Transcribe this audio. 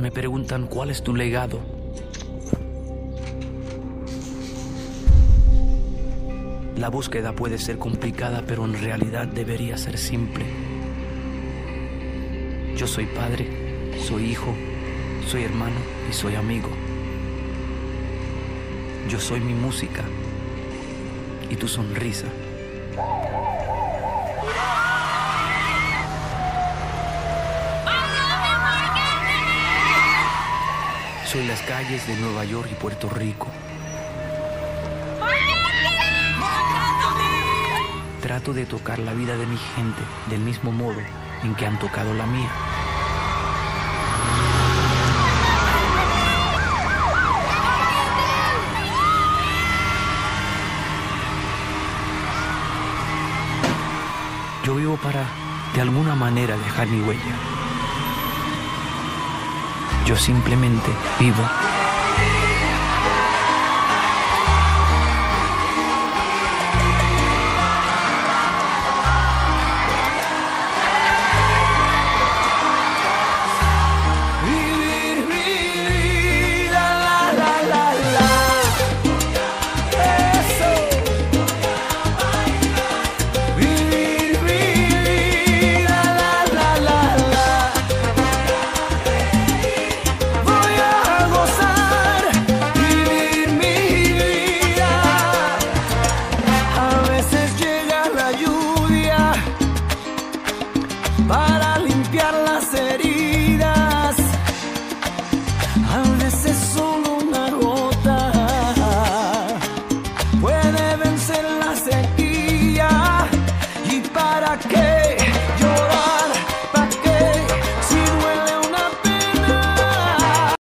Me preguntan cuál es tu legado. La búsqueda puede ser complicada, pero en realidad debería ser simple. Yo soy padre, soy hijo, soy hermano y soy amigo. Yo soy mi música y tu sonrisa. Soy las calles de Nueva York y Puerto Rico. Trato de tocar la vida de mi gente del mismo modo en que han tocado la mía. Yo vivo para, de alguna manera, dejar mi huella. Yo simplemente vivo. antecessor.